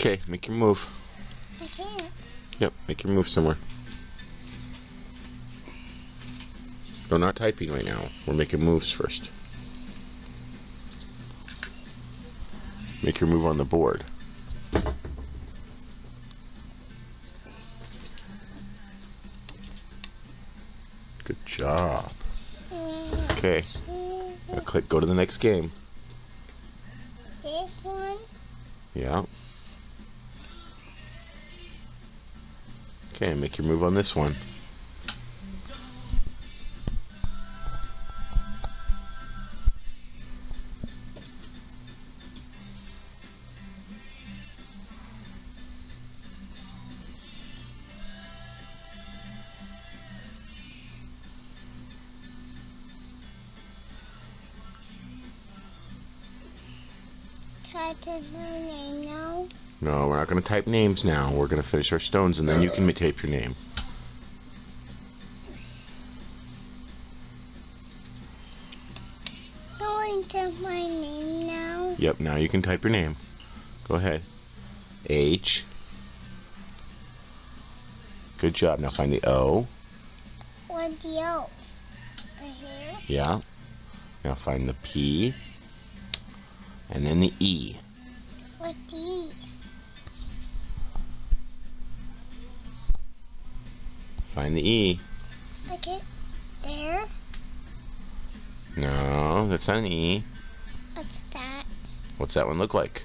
Okay, make your move. I can't. Yep, make your move somewhere. No, not typing right now. We're making moves first. Make your move on the board. Good job. Okay, now click go to the next game. This one. Yeah. Okay, make your move on this one. Try to my name now. No, we're not going to type names now. We're going to finish our stones and then you can type your name. Going to my name now. Yep, now you can type your name. Go ahead. H. Good job. Now find the O. What the O? Right here. Yeah. Now find the P. And then the E. What the Find the E. Okay. There. No, that's not an E. What's that? What's that one look like?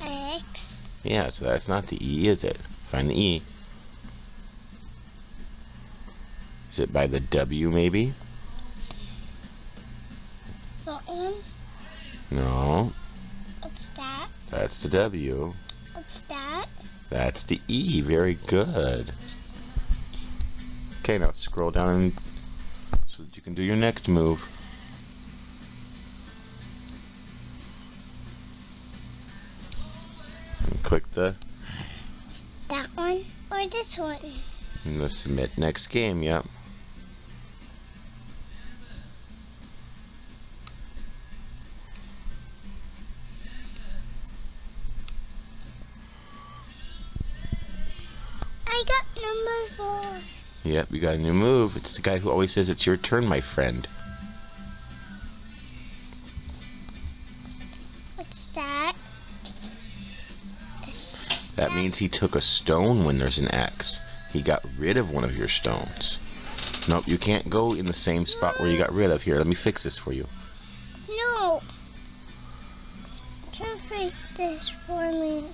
X. Yeah, so that's not the E, is it? Find the E. Is it by the W, maybe? That one. No, What's that? that's the W. What's that? That's the E. Very good. Okay, now scroll down so that you can do your next move. And click the, That one or this one? and the submit next game. Yep. I got number four. Yep, you got a new move. It's the guy who always says it's your turn, my friend. What's that? That means he took a stone when there's an X. He got rid of one of your stones. Nope, you can't go in the same spot where you got rid of. Here, let me fix this for you. No. Can't fix this for me.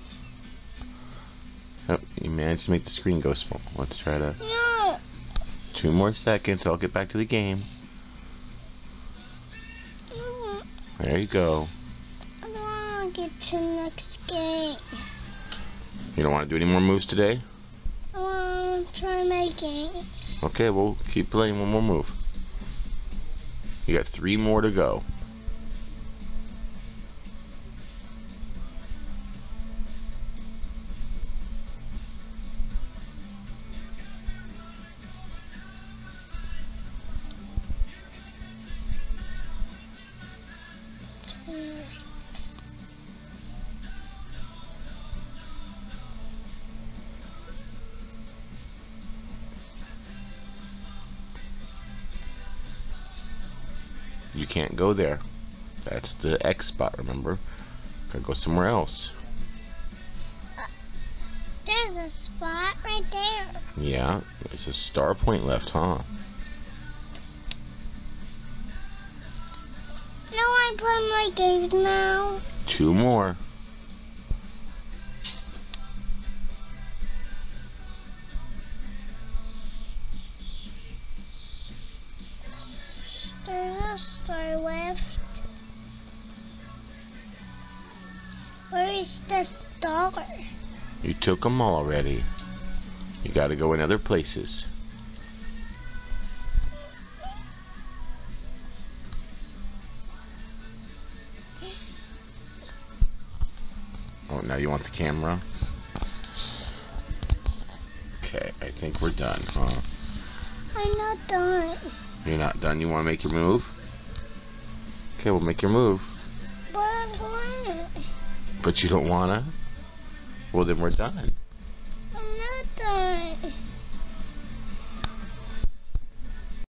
Oh, you managed to make the screen go small. Let's try to... No. Two more seconds, I'll get back to the game. There you go. I want to get to the next game. You don't want to do any more moves today? I want to try my games. Okay, we'll keep playing one more move. You got three more to go. You can't go there. That's the X spot, remember? Gotta go somewhere else. There's a spot right there. Yeah, it's a star point left, huh? I play my games now. Two more. There's a star left. Where is the star? You took them all already. You gotta go in other places. Oh, now you want the camera? Okay, I think we're done, huh? I'm not done. You're not done. You want to make your move? Okay, we'll make your move. But I want it. But you don't wanna? Well, then we're done. I'm not done.